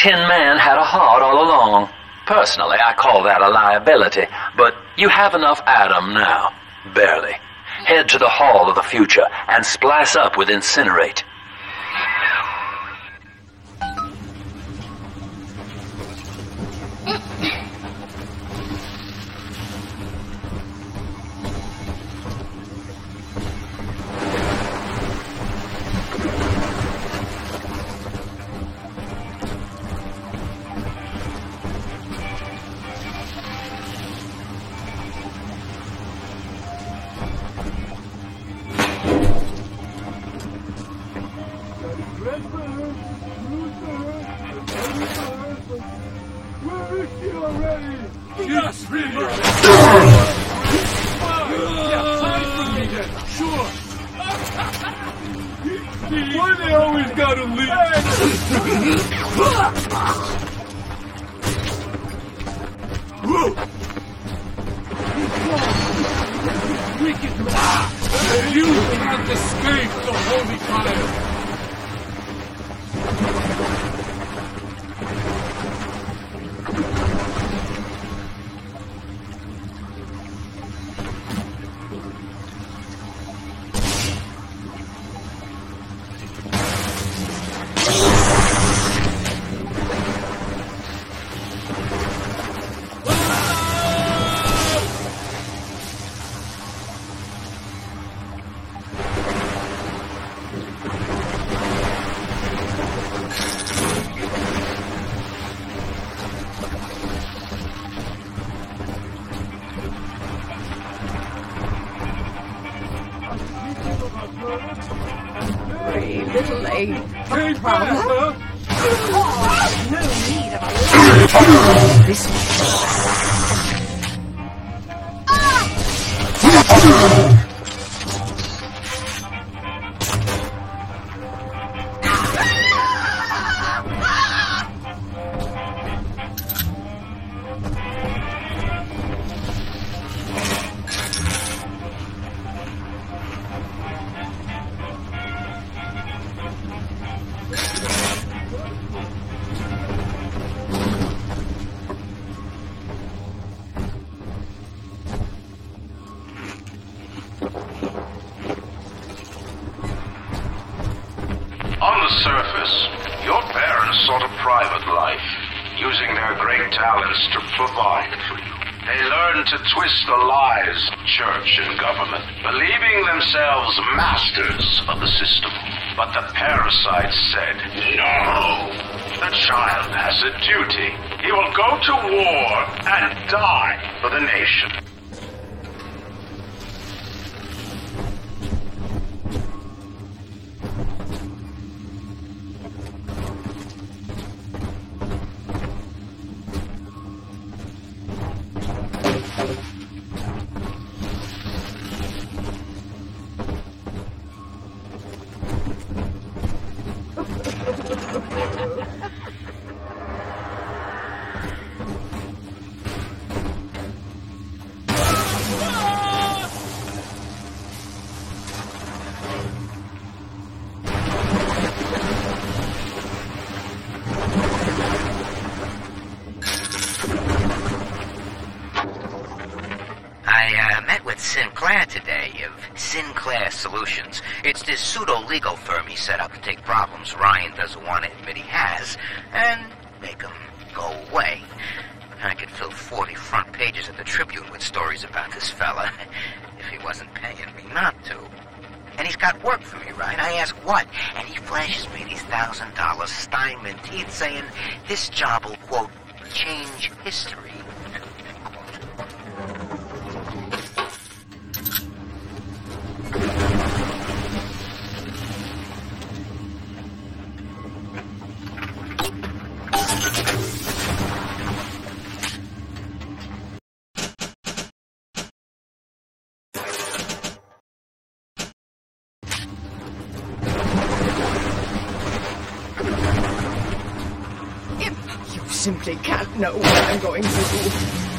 tin man had a heart all along. Personally, I call that a liability, but you have enough Adam now. Barely. Head to the Hall of the Future and splice up with Incinerate. Yes, then. Sure. They always gotta leave? You escape the back, huh? No need of a On the surface, your parents sought a private life, using their great talents to provide for you. They learned to twist the lies of church and government, believing themselves masters of the system. But the parasite said, no! The child has a duty. He will go to war and die for the nation. Sinclair Solutions. It's this pseudo-legal firm he set up to take problems Ryan doesn't want to admit he has and make them go away. I could fill 40 front pages of the Tribune with stories about this fella if he wasn't paying me not to. And he's got work for me, right? I ask what? And he flashes me these thousand dollar Steinman teeth saying this job will, quote, change history. You simply can't know what I'm going to do.